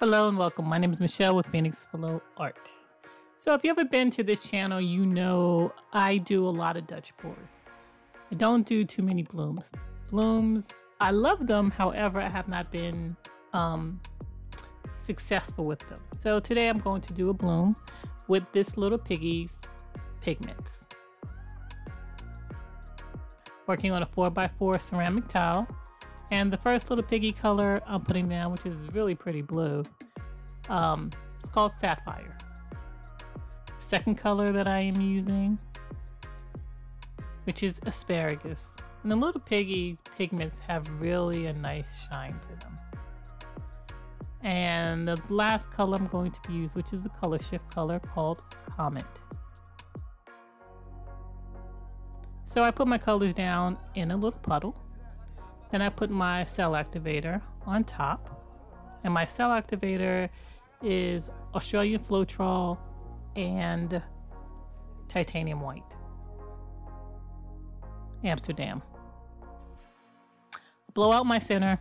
Hello and welcome. My name is Michelle with Phoenix Flow Art. So, if you ever been to this channel, you know I do a lot of Dutch pours. I don't do too many blooms. Blooms, I love them. However, I have not been um, successful with them. So today I'm going to do a bloom with this little piggy's pigments. Working on a 4x4 ceramic tile. And the first little piggy color I'm putting down, which is really pretty blue, um, it's called Sapphire. Second color that I am using, which is Asparagus. And the little piggy pigments have really a nice shine to them. And the last color I'm going to use, which is a color shift color called Comet. So I put my colors down in a little puddle. Then I put my cell activator on top. And my cell activator is Australian Floetrol and titanium white. Amsterdam. Blow out my center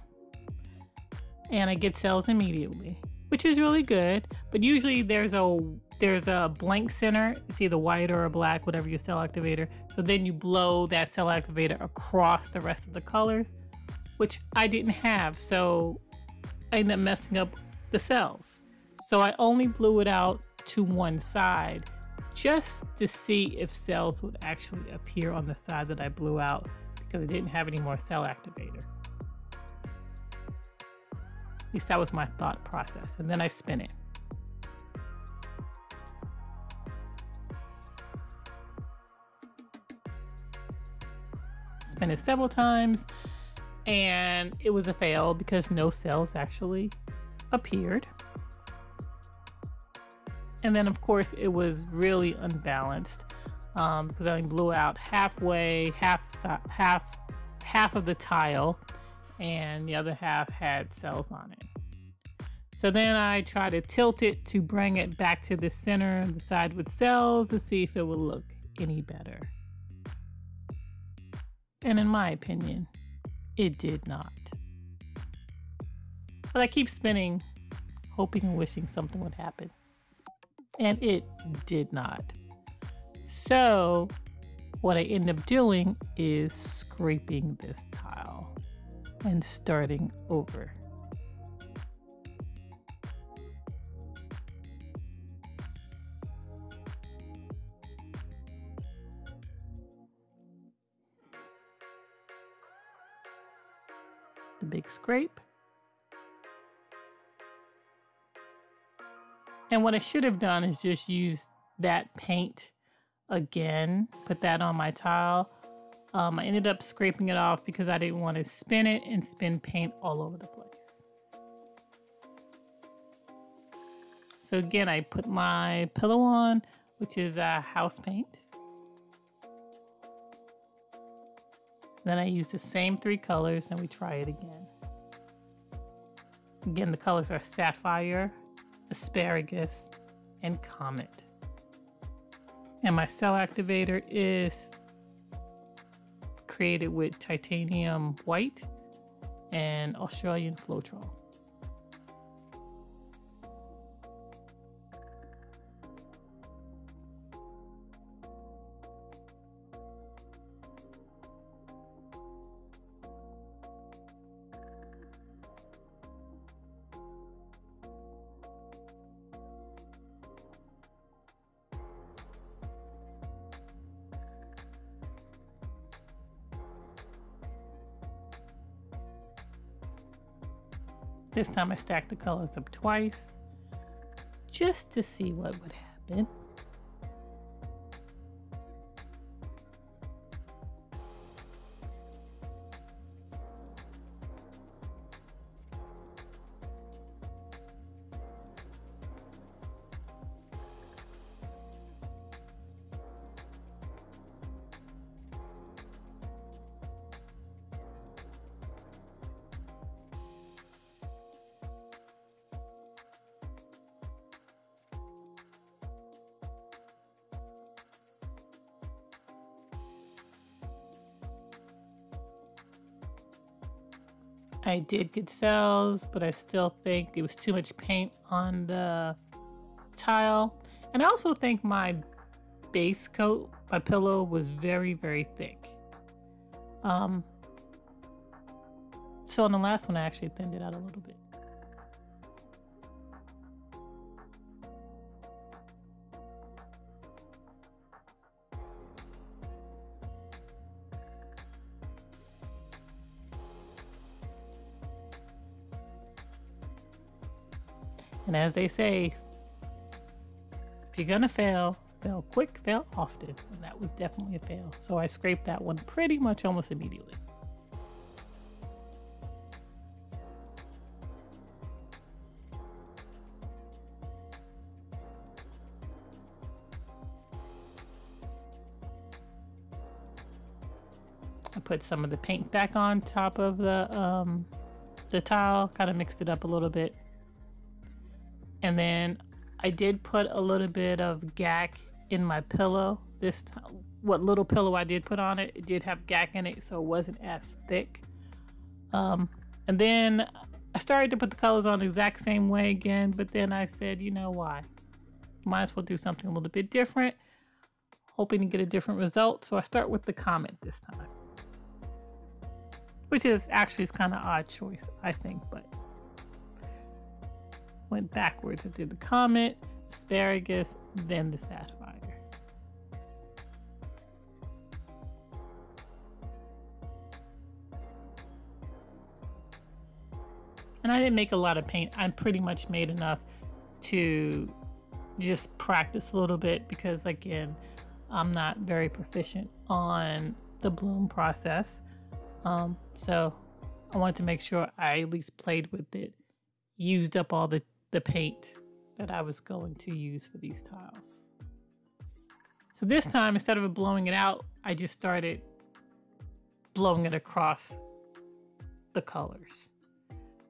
and I get cells immediately, which is really good. But usually there's a there's a blank center. It's either white or a black, whatever your cell activator. So then you blow that cell activator across the rest of the colors, which I didn't have. So I ended up messing up the cells. So I only blew it out to one side just to see if cells would actually appear on the side that I blew out because I didn't have any more cell activator. At least that was my thought process. And then I spin it. Spin it several times and it was a fail because no cells actually appeared. And then of course it was really unbalanced um, because I blew out halfway, half, half, half of the tile and the other half had cells on it. So then I try to tilt it to bring it back to the center, the side with cells to see if it would look any better. And in my opinion, it did not. But I keep spinning, hoping and wishing something would happen. And it did not. So what I end up doing is scraping this tile and starting over. The big scrape. And what I should have done is just use that paint again, put that on my tile, um, I ended up scraping it off because I didn't want to spin it and spin paint all over the place. So again, I put my pillow on, which is a house paint. Then I use the same three colors and we try it again. Again, the colors are Sapphire, Asparagus, and Comet. And my cell activator is created with titanium white and Australian Floetrol. This time I stacked the colors up twice just to see what would happen. I did get cells, but I still think it was too much paint on the tile. And I also think my base coat, my pillow was very, very thick. Um, so on the last one, I actually thinned it out a little bit. And as they say, if you're gonna fail, fail quick, fail often. And that was definitely a fail. So I scraped that one pretty much almost immediately. I put some of the paint back on top of the um, the tile, kind of mixed it up a little bit. And then I did put a little bit of GAC in my pillow. This time, what little pillow I did put on it, it did have GAC in it, so it wasn't as thick. Um, and then I started to put the colors on the exact same way again, but then I said, you know why? Might as well do something a little bit different, hoping to get a different result. So I start with the comet this time, which is actually is kind of odd choice, I think, but went backwards. and did the comet, asparagus, then the sapphire. And I didn't make a lot of paint. I pretty much made enough to just practice a little bit because again, I'm not very proficient on the bloom process. Um, so I wanted to make sure I at least played with it, used up all the the paint that I was going to use for these tiles. So this time, instead of blowing it out, I just started blowing it across the colors.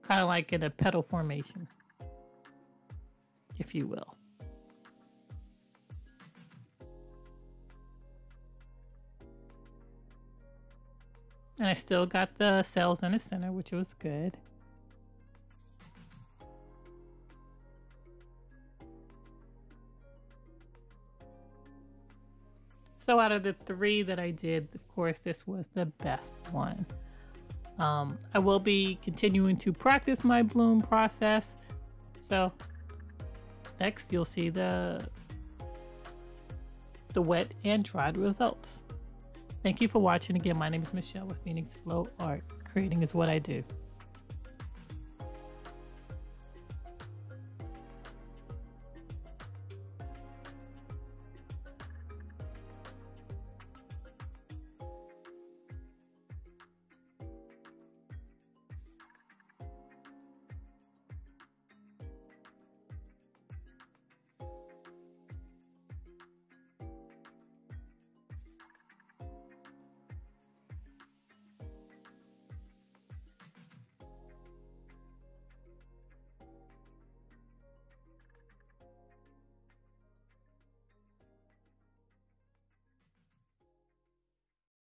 Kind of like in a petal formation, if you will. And I still got the cells in the center, which was good. So out of the three that I did, of course, this was the best one. Um, I will be continuing to practice my bloom process. So next you'll see the the wet and dried results. Thank you for watching again. My name is Michelle with Phoenix Flow Art. Creating is what I do.